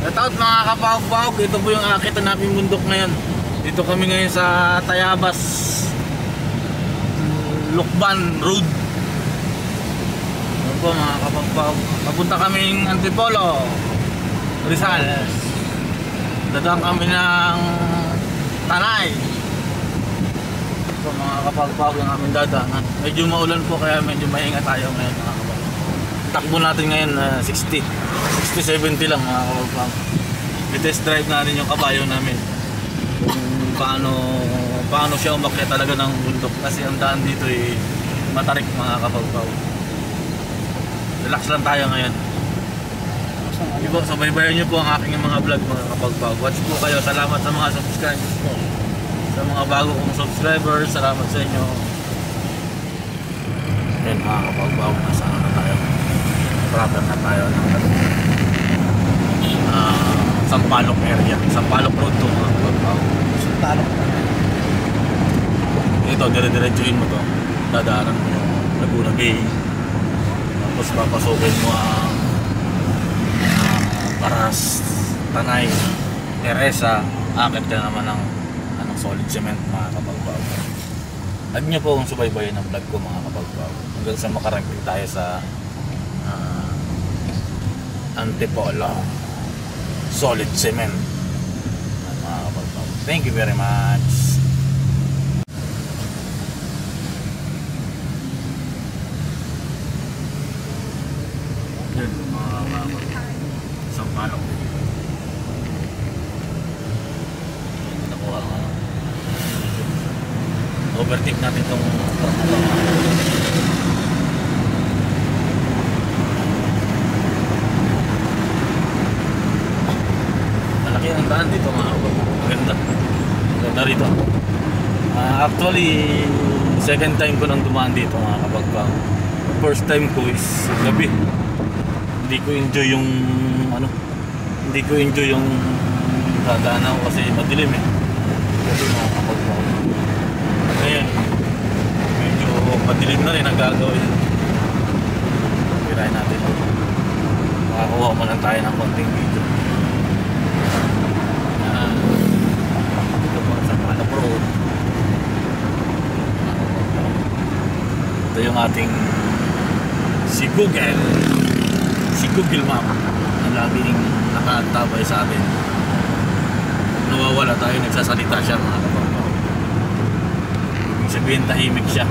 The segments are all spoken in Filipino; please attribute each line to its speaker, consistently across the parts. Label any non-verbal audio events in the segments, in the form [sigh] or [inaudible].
Speaker 1: Shout out mga kapawag-pawag. Ito po yung akitan namin bundok ngayon. Dito kami ngayon sa Tayabas Lukban Road. Ito po mga kapawag-pawag. Papunta kaming Antipolo. Rizal. Dadaan kami ng Tanay. Ito mga kapawag-pawag yung aming dadaanan. Medyo maulan po kaya medyo maingat tayo ngayon mga kapawag takbo natin ngayon uh, 60 60-70 lang mga kapagpang i-test drive natin yung kabayo namin. Kung paano paano siya umakyat talaga ng bundok. Kasi ang daan dito ay matarik mga kapagpaw relax lang tayo ngayon. Ibo, subaybayan nyo po ang aking mga vlog mga kapagpaw watch po kayo. Salamat sa mga subscribers po. Sa mga bago kong subscribers salamat sa inyo. Yan mga kapagpaw nasa ano na tayo proper na tayo ng uh, Sampalok area. Sampalok Road to kapagpaw
Speaker 2: Sampalok
Speaker 1: ito dire-diretsuhin mo to. Dadaanan mo yung Laguna Bay. Tapos papasukin mo ang uh, Paras Tanay Teresa. Akit ka naman ng anong solid cement mga kapagpaw Huwag niyo po kung subaybayan ang vlog ko mga kapagpaw hanggang sa makarangking tayo sa uh, Antipolo. Solid cement. Thank you very much. Yan, mga kapagpaw isang palong nakuha natin itong malaki ang daan dito mga kapag maganda. Maganda rito. Ah, actually second time ko nang dumaan dito mga kapagpang first time ko is gabi. Hindi ko enjoy yung ano hindi ko enjoy yung dadaanan kasi madilim eh. Gabi mga kapagpang ngayon medyo madilim na rin ang gagawin. Tirahin natin. Makakuha mo lang tayo ng konting video Yan. Dito po sa Palap Road. Ito yung ating si Google. Si Google Map na laging nakaantabay sa atin. Nawawala tayo, nagsasalita siya mga kapatid. Ibig sabihin tahimik siya.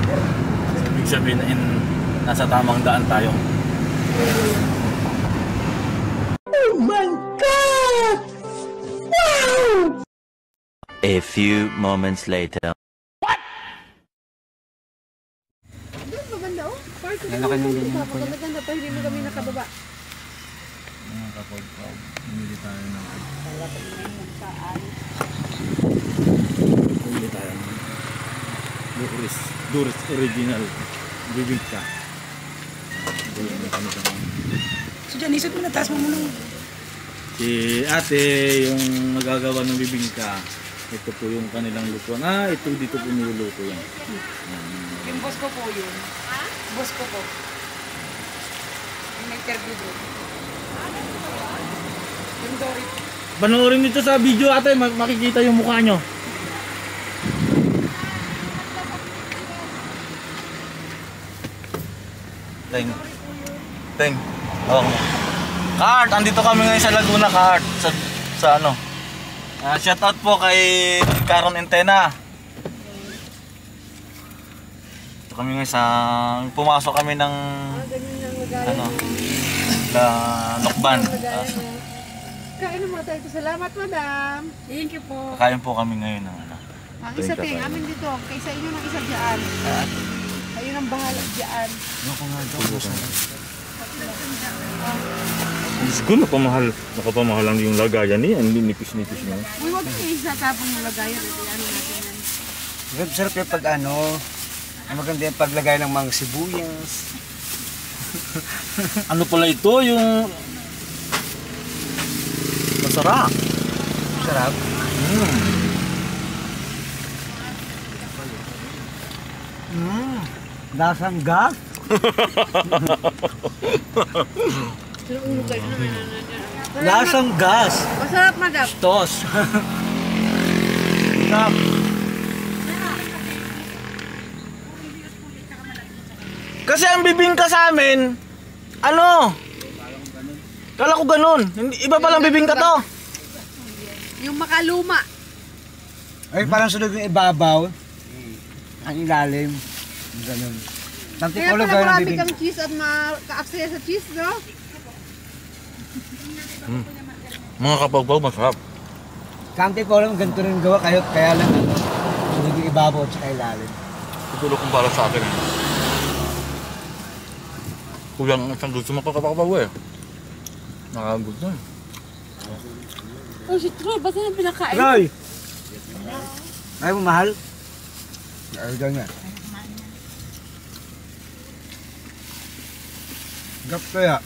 Speaker 1: Ibig sabihin in, nasa tamang daan tayo.
Speaker 3: A few moments later.
Speaker 4: Maganda oh. Park
Speaker 2: Ano ka nang ganyan ako yan?
Speaker 4: Maganda pa, hindi mo kami nakababa.
Speaker 1: Mga kapatid, bumili tayo ng bumili tayo ng Duris, Duris Original Bibigka. Bumili na kami sa mga
Speaker 2: So dyan, isot mo na, taas mo muna.
Speaker 1: Si ate, yung nagagawa ng bibingka, ito po yung kanilang lutuan. Ah, ito dito po niluluto yan. Yan.
Speaker 4: Yung boss ko po yun. Boss ko po. Yung interview doon. Yung Dory.
Speaker 1: Panoorin nito sa video ate, mak- makikita yung mukha nyo. Teng. Teng. Oh. Kart, andito kami ngayon sa Laguna, Kart. Sa, sa ano. Ah, shout out po kay Caron Antena. Ito kami ngayon sa pumasok kami ng
Speaker 4: lang lagay.
Speaker 1: ano na Lokban. Ah,
Speaker 4: Kain mo tayo. Salamat, madam. Thank you po.
Speaker 1: Kain po kami ngayon ng ano.
Speaker 4: Ang isa ting, amin dito. Kaysa inyo ng isa dyan. Kayo nang bahala dyan.
Speaker 1: Ano ko nga daw?
Speaker 5: Ko, napamahal. Nakapamahalan yung lagayan niya. Hindi nipis-nipis na.
Speaker 4: Uy, huwag kayo isa tapon ng lagayan. Ito ano natin yan.
Speaker 2: Sarap, yung pag ano, ang maganda yung paglagay ng mga sibuyas. [laughs]
Speaker 1: Ano pala ito? Yung... Masarap.
Speaker 2: Sarap. Mm. Lasang gas. [laughs] Lasang gas.
Speaker 4: Masarap, madam.
Speaker 2: Tos. [laughs] Sarap.
Speaker 1: Kasi ang bibingka sa amin, ano? Kala ko ganun. Hindi, iba palang bibingka to.
Speaker 4: Yung makaluma.
Speaker 2: Ay, parang sunod yung ibabaw. Ang ilalim. Ganun. Ng
Speaker 4: Kaya
Speaker 2: tipolo
Speaker 4: pala
Speaker 2: gawin ng
Speaker 4: marami
Speaker 2: bibing.
Speaker 4: kang cheese at maka-aksaya sa cheese, no?
Speaker 1: Mga kapagpag, masarap.
Speaker 2: Kang tipolo, ganito rin gawa kayo. Kaya lang ano, sunod yung ibabaw at saka ilalim.
Speaker 1: Ito kung para sa akin. Kulang ang isang gusto mo kakapagpag eh. Nakagod na.
Speaker 4: Oh, si Troy, basta na pinakain?
Speaker 2: Roy! Ay mo mahal? Ay, ganyan. Gap kaya.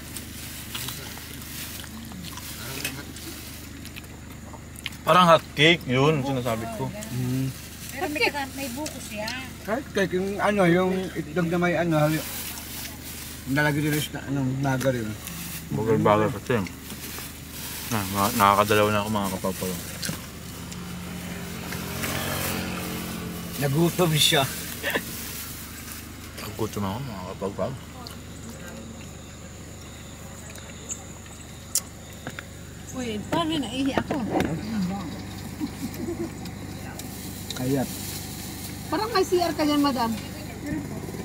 Speaker 1: Parang hot cake, yun sinasabi ko.
Speaker 2: Mm.
Speaker 6: Pero may, may buko siya.
Speaker 2: Kahit cake, yung ano, yung itlog na may ano. Nalagay din sa ano, naga rin.
Speaker 1: Bagal-bagal kasi. Na, na- nakakadalaw na ako mga kapagpag.
Speaker 2: Nagutom siya.
Speaker 1: Nagutom ako mga kapagpag.
Speaker 4: Uy, paano naihi ako?
Speaker 2: Kayat.
Speaker 4: Parang may CR ka dyan, madam.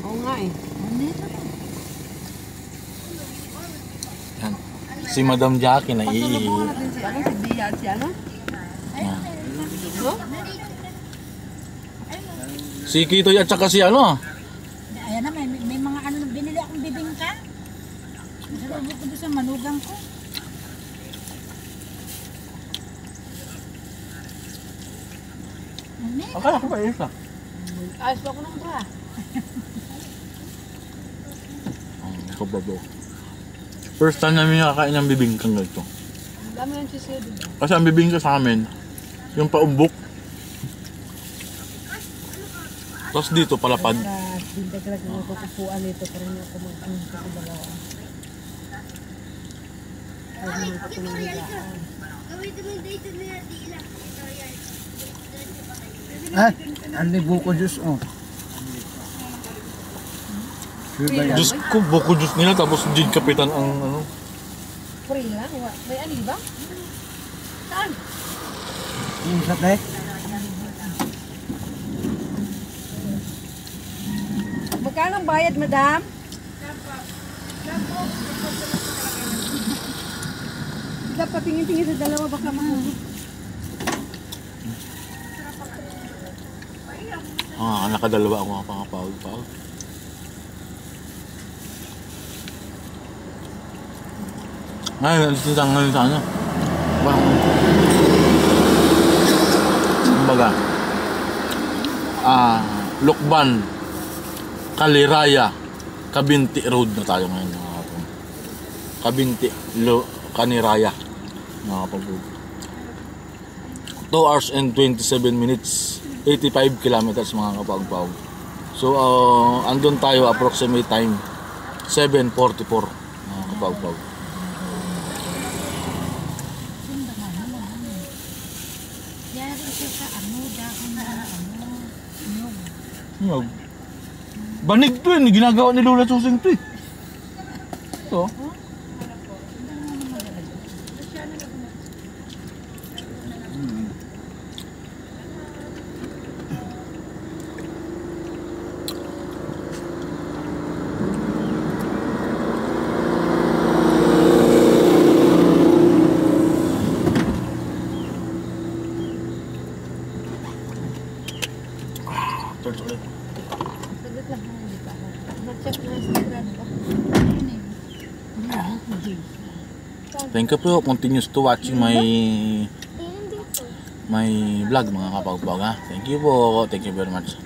Speaker 4: Oo nga eh.
Speaker 1: Yan. Si Madam Jackie na
Speaker 4: si ano, ano? No?
Speaker 1: Si Kitoy at saka si ano.
Speaker 6: Ayan na, may, may mga ano, binili akong bibingka. Nasalubog ko sa manugang ko. Ano?
Speaker 1: Akala ko ba isa?
Speaker 4: Ayos pa ako ng bra.
Speaker 1: Ang kababo. First time namin nakakain ng bibingkang ganito.
Speaker 4: Ang dami ng cheese yun, diba?
Speaker 1: Kasi ang bibingka sa amin, yung paumbok. Tapos dito palapad.
Speaker 4: Hindi ka lang kukupuan nito para niya ako dalawa. Ay, hindi ko tumahigaan.
Speaker 2: Ah, ano yung buko juice, oh.
Speaker 1: Diyos ko, buko juice nila tapos gin kapitan ang ano.
Speaker 4: Free lang? May ano ba? Saan?
Speaker 2: Yung sa te?
Speaker 4: Magkano ang bayad, madam? Dapat tingin-tingin sa dalawa baka mahal.
Speaker 1: Ah, nakadalawa ako mga pangapawag-pawag. Ngayon, dito sa ngayon sa ano? Bang. Kumbaga. Ah, Lukban, Kaliraya, Kabinti Road na tayo ngayon mga kapag. Kabinti, Lo, Kaniraya. Mga kapag. 2 hours and 27 minutes 85 kilometers mga kapagpaw so uh, andun tayo approximate time 7.44 mga kapagpaw
Speaker 6: Yari siya sa ano, dahon na ano, nyog.
Speaker 1: Nyog. banig to eh ginagawa ni Lola Susing to eh ito Torch ulit.
Speaker 4: Saglit lang, hindi pa. Mag-check na sa Instagram ko.
Speaker 1: Thank you po. Continues to watching my my vlog mga kapagpag ha. Thank you po. Thank you very much.